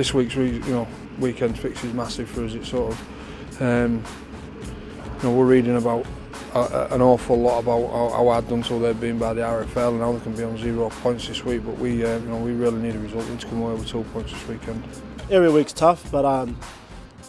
this week's you know weekend fix is massive for us. It's sort of um, you know we're reading about a, an awful lot about how, how hard done so they've been by the RFL and how they can be on zero points this week. But we uh, you know we really need a result. We need to come away with two points this weekend. Every week's tough, but um,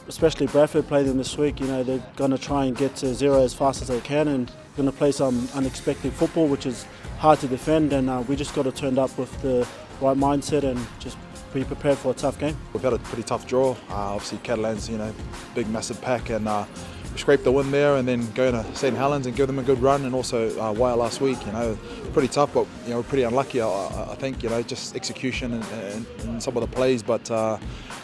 especially Bradford play them this week. You know they're going to try and get to zero as fast as they can and going to play some unexpected football, which is hard to defend. And uh, we just got to turn up with the right mindset and just be prepared for a tough game. We've had a pretty tough draw. Uh, obviously, Catalans, you know, big, massive pack, and uh, we scraped the win there, and then going to St Helens and give them a good run, and also uh, Wire last week. You know, pretty tough, but you know, we're pretty unlucky. I, I think you know, just execution and, and, and some of the plays, but. Uh,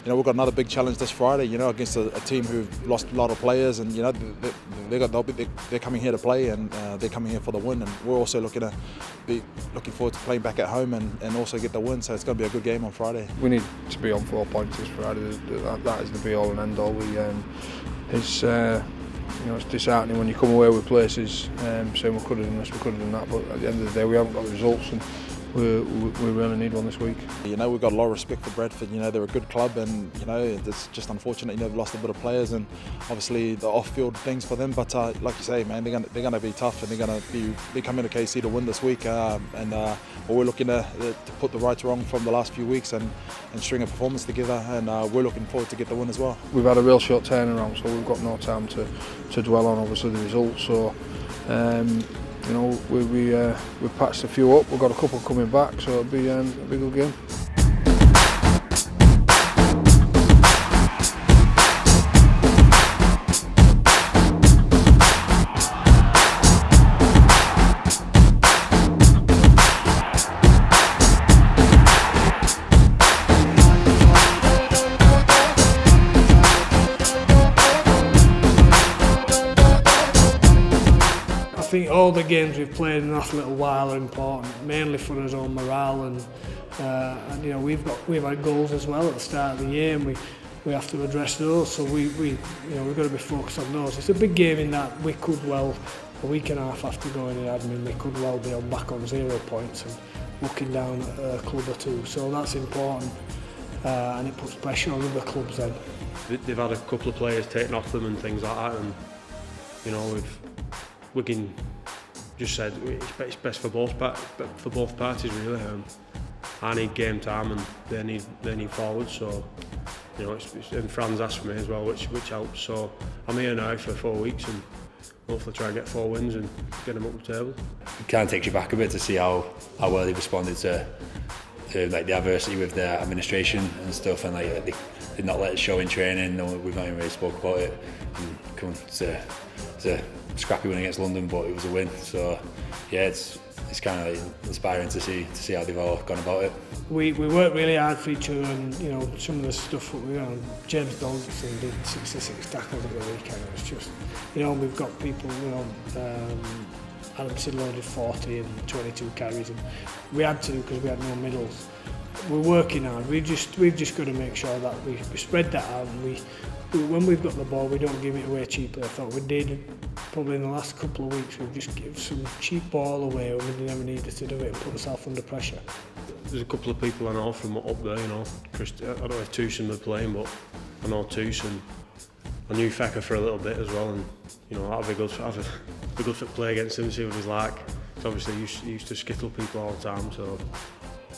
you know, we've got another big challenge this Friday. You know, against a, a team who've lost a lot of players, and you know, they, they got they're, they're coming here to play, and uh, they're coming here for the win. And we're also looking to be looking forward to playing back at home and, and also get the win. So it's going to be a good game on Friday. We need to be on four points this Friday. That, that is the be all and end all. We um, it's. Uh, You know, it's disheartening when you come away with places um, saying we could have done this, we could have done that, but at the end of the day we haven't got the results and we, we really need one this week. You know, we've got a lot of respect for Bradford. You know, they're a good club, and you know, it's just unfortunate. You know, they've lost a bit of players, and obviously the off-field things for them. But uh, like you say, man, they're gonna they're gonna be tough, and they're gonna be be coming to KC to win this week. Uh, and uh, we're looking to, to put the right wrong from the last few weeks and and string a performance together. And uh, we're looking forward to get the win as well. We've had a real short turnaround, so we've got no time to to dwell on obviously the results. So. Um, you know, we we uh, we patched a few up. We've got a couple coming back, so it'll be um, a big good game. Think all the games we've played in the last little while are important, mainly for our own morale and, uh, and you know we've got we've had goals as well at the start of the year and we we have to address those so we, we you know we've got to be focused on those. It's a big game in that we could well a week and a half after going in admin we could well be on back on zero points and looking down at a club or two so that's important uh, and it puts pressure on other clubs then. They've had a couple of players taken off them and things like that and you know we've Wigan just said it's best for both for both parties really. Um, I need game time and they need they need forwards. So you know, it's, it's, and Franz asked for me as well, which which helps. So I'm here now for four weeks and hopefully try and get four wins and get them up the table. It kind of takes you back a bit to see how how well they responded to. To like the adversity with their administration and stuff, and like they did not let it show in training. No, we've not even really spoke about it. And come to, to scrappy win against London, but it was a win. So yeah, it's it's kind of like inspiring to see to see how they've all gone about it. We we worked really hard for each other, and you know some of the stuff that we you know James Donaldson did 66 tackles over the weekend. It was just you know we've got people you know. Um, Adam Sidlow did 40 and 22 carries and we had to because we had no middles We're working hard. We just we've just got to make sure that we, we spread that out and we, we when we've got the ball we don't give it away cheaply. I thought we did probably in the last couple of weeks we've just given some cheap ball away when we never needed to do it and put ourselves under pressure. There's a couple of people I know from up there, you know. Chris, I don't know if Tuson were playing, but I know Tuson. I knew Fecker for a little bit as well, and you know that'd be good. I'd be good for play against him, see what he's like. Because obviously he used, he used to skittle people all the time, so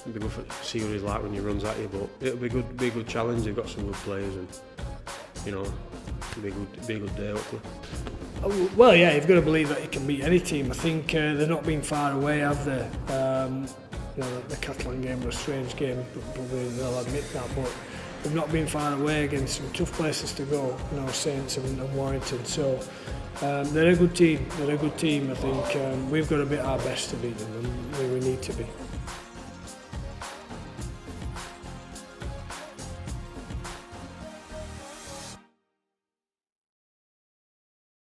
it'd be good for see what he's like when he runs at you. But it'll be good, be a good challenge. They've got some good players, and you know, it'll be a good, be a good day hopefully. Well, yeah, you've got to believe that you can beat any team. I think uh, they're not being far away, have they? Um, you know, the Catalan game was a strange game, probably they'll admit that, but they've not been far away against some tough places to go, you know, Saints and, and Warrington. So um, they're a good team. They're a good team. I think um, we've got to be our best to beat them, and we need to be.